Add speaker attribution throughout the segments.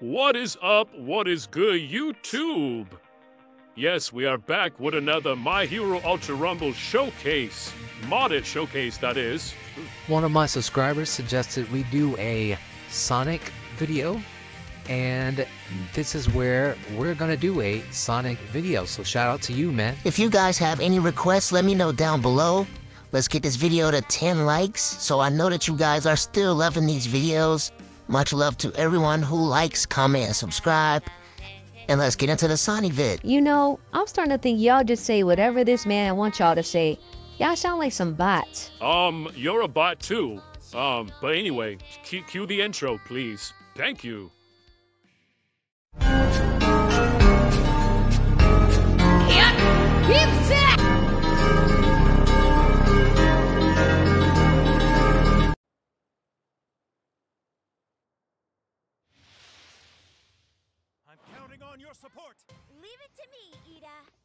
Speaker 1: What is up? What is good, YouTube? Yes, we are back with another My Hero Ultra Rumble showcase. Modded showcase, that is.
Speaker 2: One of my subscribers suggested we do a Sonic video, and this is where we're gonna do a Sonic video. So shout out to you, man.
Speaker 3: If you guys have any requests, let me know down below. Let's get this video to 10 likes so I know that you guys are still loving these videos. Much love to everyone who likes, comment, and subscribe. And let's get into the Sonic vid.
Speaker 4: You know, I'm starting to think y'all just say whatever this man wants y'all to say. Y'all sound like some bots.
Speaker 1: Um, you're a bot too. Um, but anyway, cue, cue the intro, please. Thank you.
Speaker 5: I'm support.
Speaker 6: Leave it to me,
Speaker 5: Iida.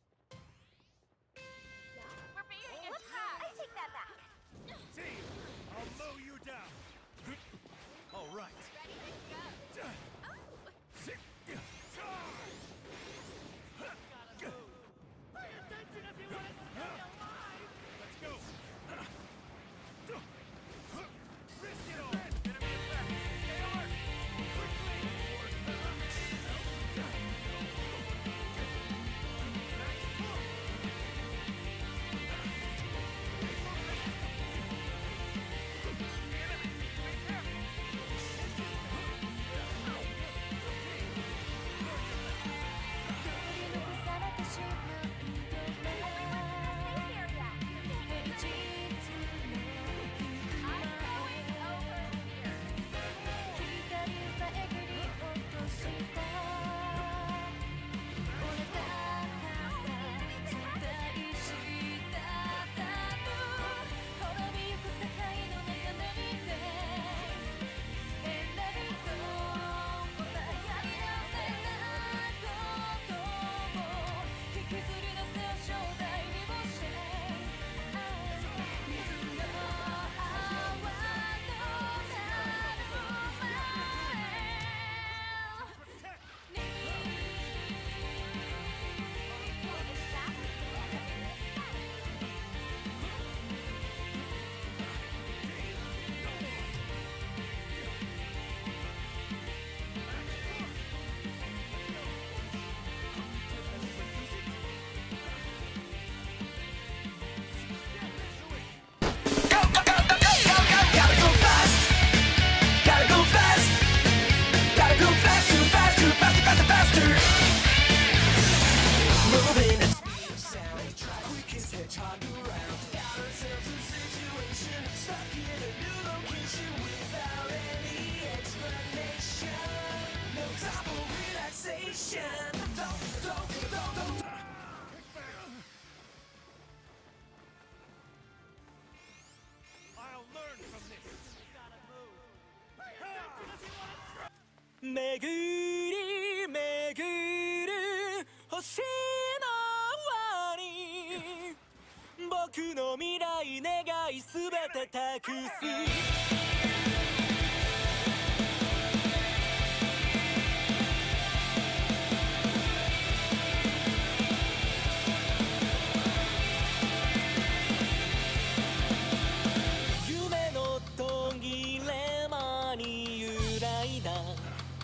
Speaker 5: I'll learn from this. Gotta move.
Speaker 7: 巡り巡る星 叩くす。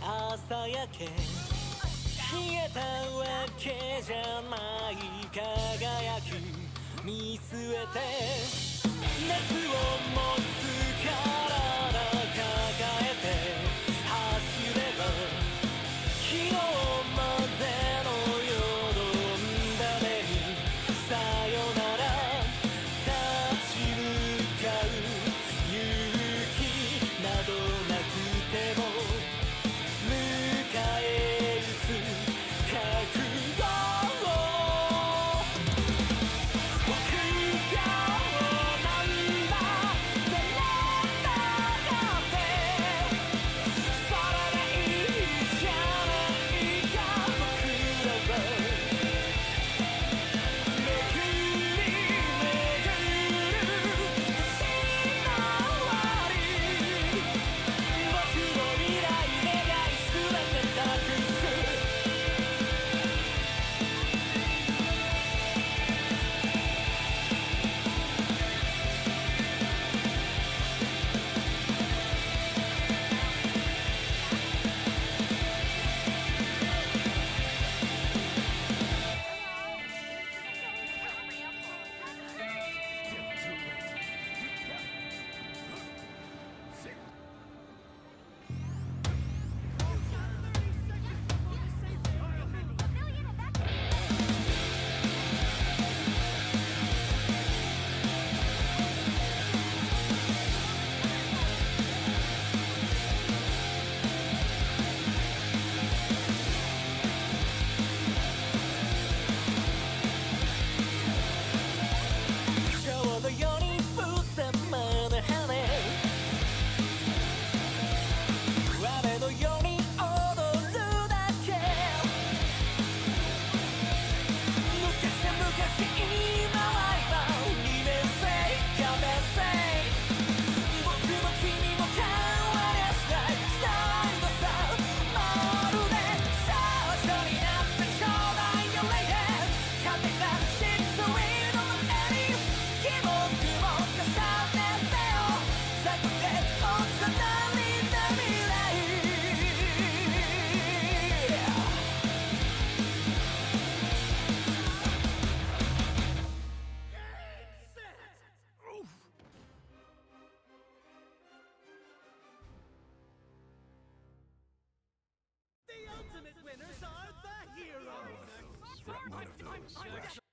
Speaker 7: 朝焼け。冷えたわけじゃない輝き。見据えて。熱を持 heroes.
Speaker 6: Yep. Keep